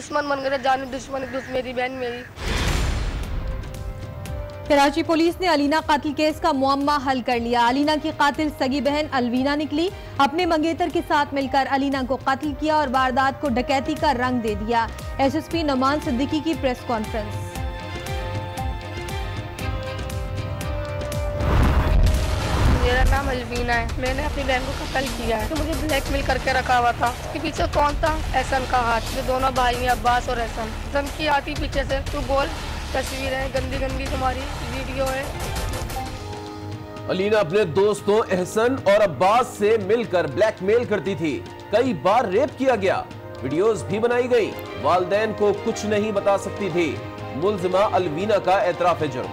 दुश्मन मन गए जाने दुश्मन दुश्मन मेरी बहन मेरी। कराची पुलिस ने अलीना कातिल केस का मुआमा हल कर लिया। अलीना की कातिल सगी बहन अलवीना निकली। अपने मंगेतर के साथ मिलकर अलीना को कत्ल किया और वारदात को डकैती का रंग दे दिया। एसएसपी नमान सिद्दीकी की प्रेस कॉन्फ्रेंस। अलवीना है। मैंने अपनी बहन को कत्ल किया है। तो मुझे ब्लैकमेल करके रखा हुआ था। उसके पीछे कौन था? एहसन का हाथ। जो दोनों भाई हैं, अब्बास और एहसन। धमकी आती पीछे से। तू बोल, तस्वीर है गंदी गंदी तुम्हारी वीडियो है। अलीना अपने दोस्तों एहसन और अब्बास से मिलकर ब्लैकमेल करती थी। कई बार रेप किया गया। वीडियोस भी बनाई गई। वालदेन को कुछ नहीं बता सकती थी। मुलजिमा अलवीना का एतराफ है जुर्म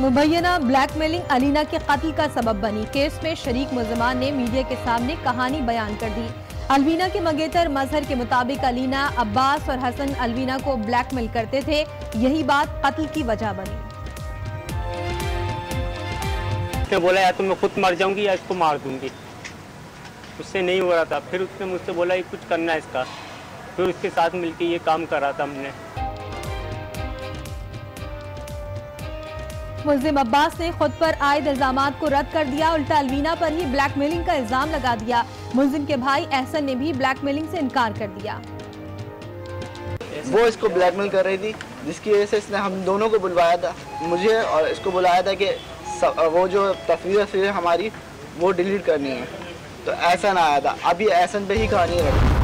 मुबैना ब्लैकमेलिंग अलीना के कत्ल का सबब बनी। केस में शरीक मुलजमान ने मीडिया के सामने कहानी बयान कर दी। अलवीना के मंगेतर मजहर के मुताबिक अलीना, अब्बास और हसन अलवीना को ब्लैकमेल करते थे। यही बात कत्ल की वजह बनी। उसने बोला, या तो मैं खुद मर जाऊँगी या इसको मार दूँगी। उससे नहीं हो रहा था। फिर उसने मुझसे बोला, ये कुछ करना है इसका। फिर उसके साथ मिलकर ये काम कर था हमने। मुलजिम अब्बास ने खुद पर आयद इल्ज़ाम को रद्द कर दिया, उल्टा अलवीना पर ही ब्लैकमेलिंग का इल्ज़ाम लगा दिया। मुलजिम के भाई एहसन ने भी ब्लैकमेलिंग से इनकार कर दिया। वो इसको ब्लैकमेल कर रही थी, जिसकी वजह से इसने हम दोनों को बुलवाया था, मुझे और इसको बुलाया था कि वो जो तस्वीर हमारी, वो डिलीट करनी है। तो एहसन आया था। अभी एहसन पे ही कहानी रखी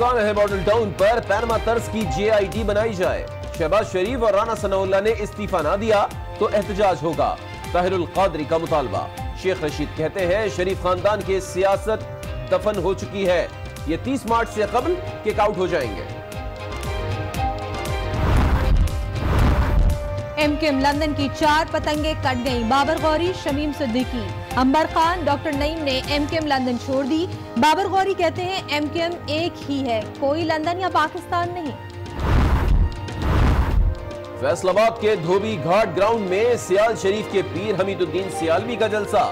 सान है मॉडल टाउन पर पैरमा तर्ज की जेआईटी बनाई जाए। शहबाज शरीफ और राना सनाउल्ला ने इस्तीफा ना दिया तो एहतजाज होगा। ताहिरुल कादरी का मुतालबा। शेख रशीद कहते हैं, शरीफ खानदान की सियासत दफन हो चुकी है। ये 30 मार्च से कबल केकआउट हो जाएँगे। एम के लंदन की चार पतंगे कट गईं। बाबर गौरी, शमीम सिद्दीकी। अंबर खान, डॉक्टर नईम ने एम के लंदन छोड़ दी। बाबर गौरी कहते हैं एम के एम एक ही है। कोई लंदन या पाकिस्तान नहीं। फैसलाबाद के धोबी घाट ग्राउंड में सियाल शरीफ के पीर हमीदुद्दीन सियालवी का जलसा।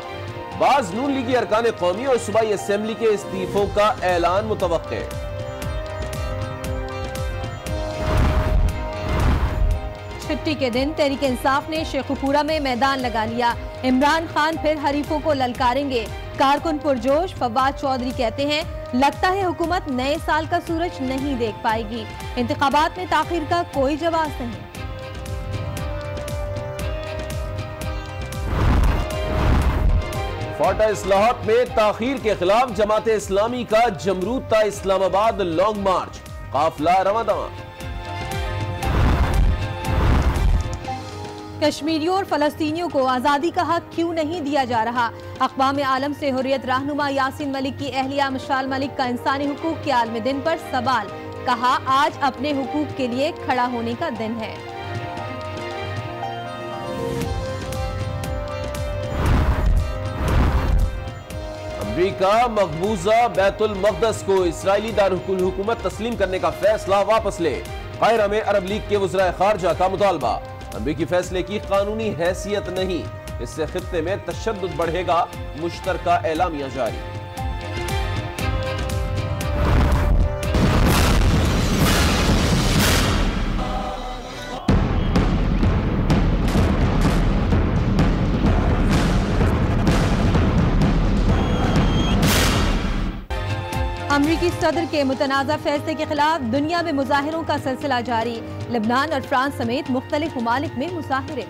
बाज नून लीगी अरकान कौमी और सूबाई असेंबली के इस्तीफों का ऐलान मुतवक़ छुट्टी के दिन तहरीक इंसाफ ने शेखुपुरा में मैदान लगा लिया। इमरान खान फिर हरीफों को ललकारेंगे। कारकुन पुरजोश फवाद चौधरी कहते हैं, लगता है हुकूमत नए साल का सूरज नहीं देख पाएगी। इंतबात में ताखिर का कोई जवाब नहीं। फाटा इस्लाहत में ताखीर के खिलाफ जमात इस्लामी का जमरूता इस्लामाबाद लॉन्ग मार्च। काफिला रवादवा कश्मीरियों और फलस्तीनियों को आज़ादी का हक क्यों नहीं दिया जा रहा? अकवाम आलम से हुरियत रहनुमा यासिन मलिक की अहलिया मशाल मलिक का इंसानी हकूक के आलम दिन पर सवाल, कहा, आज अपने हुकूक के लिए खड़ा होने का दिन है। अमरीका मकबूजा बैतुल मकदस को इसराइली दारुल हुकूमत तस्लीम करने का फैसला वापस ले। कायरा में अरब लीग के वजरा खारजा का मुतालबा। अमरीकी फैसले की कानूनी हैसियत नहीं। इससे खत्े में तशद बढ़ेगा मुश्तर एलामिया जारी। अमरीकी सदर के मुतनाज़ फैसले के खिलाफ दुनिया में मुजाहरों का सिलसिला जारी। लिबनान और फ्रांस समेत मुख्तलिफ़ ममालिक में मुजाहरे।